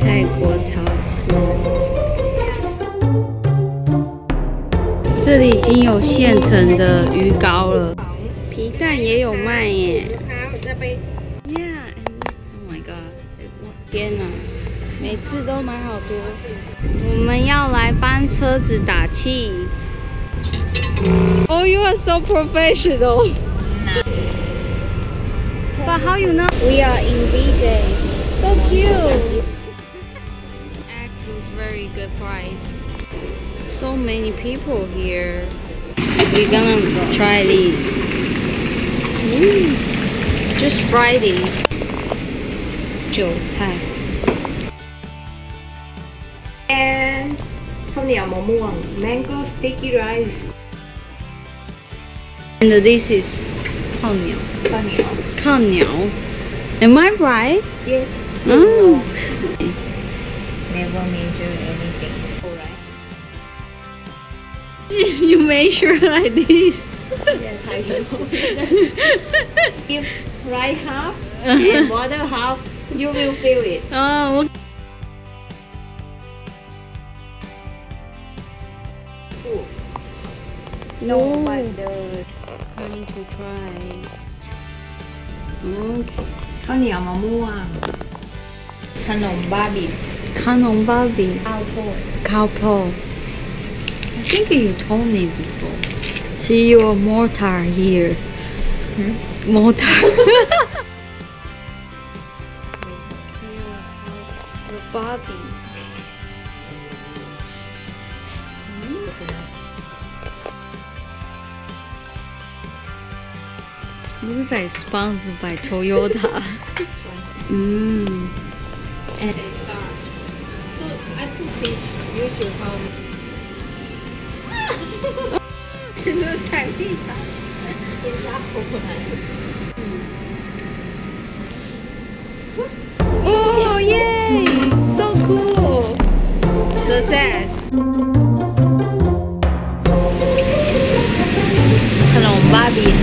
泰国超市，这里已经有现成的鱼糕了，皮蛋也有卖耶。Yeah, and oh my god！天哪，每次都买好多。我们要来帮车子打气。Oh, you are so professional. But how you know? We are in VJ. So cute. Actually, it's very good price. So many people here. We're gonna try these. Mm. Just Friday. 韭菜。 and ข้าวเหนียวมะม่วง mango sticky rice And this is Conyo. Conyo. Conyo. Am I right? Yes. Oh. Never measure anything. Alright. you measure like this. yes, I know. Right half uh-huh. and bottom half, you will feel it. Oh, okay. No. but the coming to try. Okay. ข้าวเหนียวมะม่วง ขนมบ้าบิน Kanon babi. ข้าวโพด Cowpaw. I think you told me before. See your mortar here. Hmm? Mortar. the Looks like sponsored by Toyota. mm. and start so I could teach you should how It looks like pizza. pizza coconut Oh, yay! So cool! Success! ขนมบ้าบิน